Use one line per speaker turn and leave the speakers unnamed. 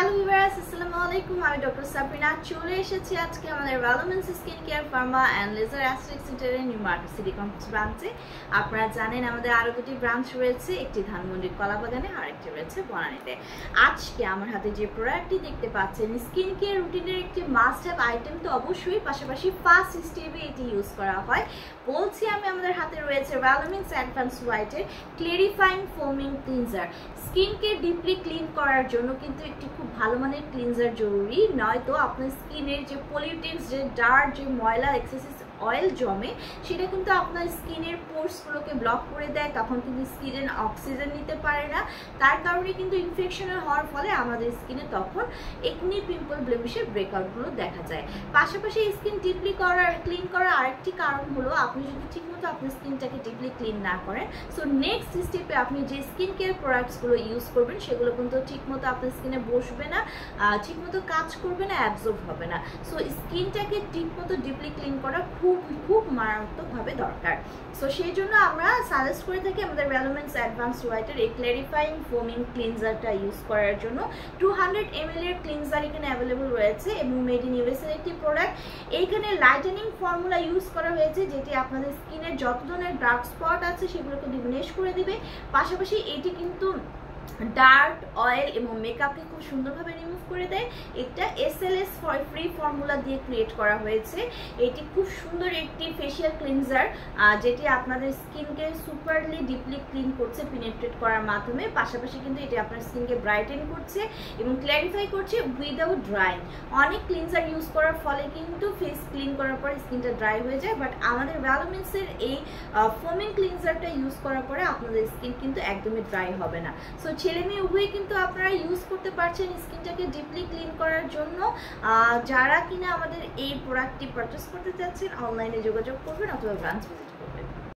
Hello ভিভারাস আসসালামু আলাইকুম আমি ডক্টর সাবরিনা চলে এসেছি আজকে আমাদের ভ্যালোমেন্স skin care pharma and laser aesthetic সেন্টারের নিউ মার্কেট সিটি কমপ্লেক্স ব্রাঞ্চে আপনারা জানেন আমাদের আরও দুটি ব্রাঞ্চ রয়েছে, একটি ধানমন্ডির কলাবাগানে আর একটি রয়েছে বনানীতে। আজকে আমার হাতে যে প্রোডাক্টটি দেখতে পাচ্ছেন স্কিন কেয়ার রুটিনের একটি মাস্ট হ্যাভ আইটেম তো অবশ্যই, পাশাপাশি ফার্স্ট স্টেপে এটি ইউজ করা হয়। বলছি আমি, আমাদের হাতে রয়েছে ভ্যালোমেন্স অ্যাডভান্স হোয়াইটের ক্লেরিফাইং ফোমিং ক্লিনজার স্কিনকে ডিপলি ক্লিন করার জন্য কিন্তু একটি খুব ভালো মানের ক্লিনজার জরুরি নয়তো আপনার স্কিনের যে পলিউটিনস যে ডার্ট যে ময়লা এক্সেসিস অয়েল জমে, সেটা কিন্তু আপনার স্কিনের পোর্সগুলোকে ব্লক করে দেয়, তখন কিন্তু স্কিনের অক্সিজেন নিতে পারে না। তার কারণে কিন্তু ইনফেকশন হওয়ার ফলে আমাদের স্কিনে তখন একনি পিম্পল ব্লেমিশের ব্রেকআউটগুলো দেখা যায়। পাশাপাশি স্কিন ডিপলি করার ক্লিন করার আরেকটি কারণ হলো, আপনি যদি ঠিকমতো আপনার স্কিনটাকে ডিপলি ক্লিন না করেন সো নেক্সট স্টেপে আপনি যে স্কিন কেয়ার প্রোডাক্টসগুলো ইউজ করবেন, সেগুলো কিন্তু ঠিকমতো আপনার স্কিনে বসবে না ঠিকমতো কাজ করবে না অ্যাবজর্ব হবে না। সো স্কিনটাকে ঠিকমতো ডিপলি ক্লিন করা খুব খুব খুব মারাত্মকভাবে দরকার। সো সেই জন্য আমরা সাজেস্ট করে থাকি আমাদের ভ্যালোমেন্টস অ্যাডভান্স হোয়াইটের এই ক্ল্যারিফাইং ফোমিং ক্লিনজারটা ইউজ করার জন্য। টু হান্ড্রেড এম এর ক্লিনজার এখানে অ্যাভেলেবল রয়েছে এবং মেড ইন ইউএসের একটি প্রোডাক্ট এইখানে লাইটেনিং ফর্মুলা ইউজ করা হয়েছে, যেটি আপনাদের স্কিনের যত ধরনের ডার্ক স্পট আছে সেগুলোকে ডিমিনেশ করে দিবে। পাশাপাশি এটি কিন্তু ডার্ক অয়েল এবং মেকআপকে খুব সুন্দরভাবে রিমুভ করে দেয়। এটা S L S free formula দিয়ে ক্রিয়েট করা হয়েছে। এটি খুব সুন্দর একটি ফেসিয়াল ক্লিনজার যেটি আপনাদের স্কিনকে সুপারলি ডিপলি ক্লিন করছে পিনেট্রেট করার মাধ্যমে। পাশাপাশি কিন্তু এটি আপনার স্কিনকে ব্রাইটেন করছে এবং ক্ল্যারিফাই করছে উইদাউট ড্রাইং অনেক ক্লিনজার ইউজ করার ফলে কিন্তু ফেস ক্লিন করার পরে স্কিনটা ড্রাই হয়ে যায়। বাট আমাদের ভ্যালোমেন্সের এই ফোমিং ক্লিনজারটা ইউজ করার পরে আপনাদের স্কিন কিন্তু একদমই ড্রাই হবে না। সো ছেলে মেয়ে উভয়ে কিন্তু আপনারা ইউজ করতে পারছেন স্কিনটাকে ডিপলি ক্লিন করার জন্য। যারা কিনা আমাদের এই প্রোডাক্টটি পারচেস করতে চাচ্ছেন অনলাইনে যোগাযোগ করবেন অথবা ব্রাঞ্চ ভিজিট করবেন।